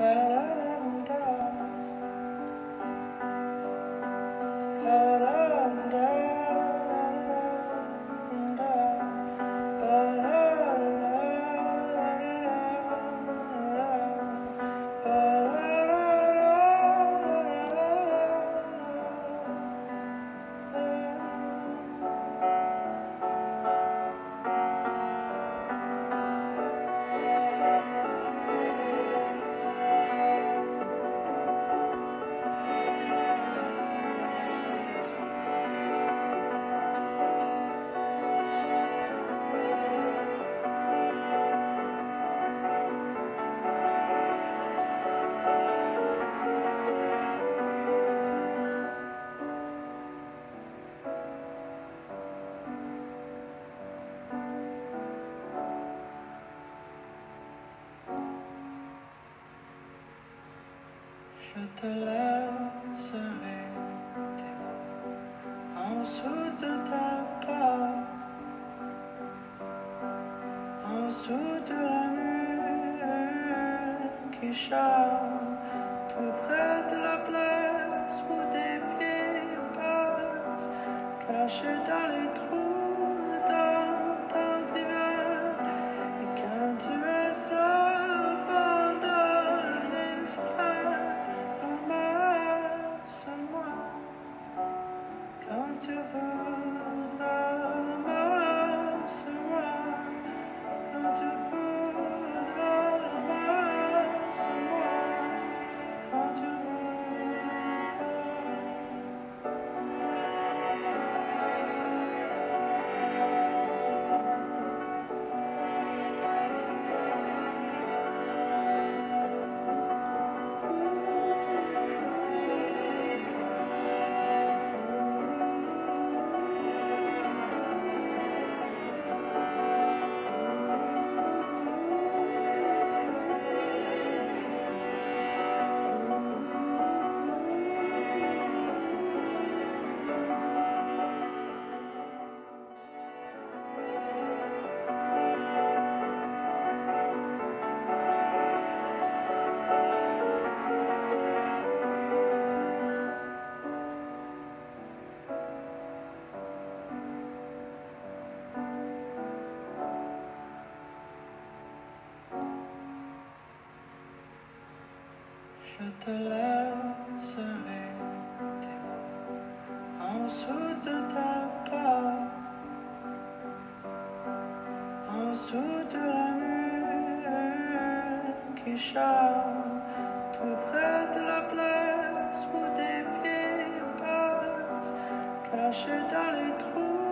da da da da Je te laisserai en dessous de ta part, en dessous de la mur qui charme, tout près de la place où des pieds passent, cachés dans les trous interval Je te laisserai tes mots en dessous de ta part, en dessous de la mur qui charme, tout près de la place où des pieds passent, cachés dans les trous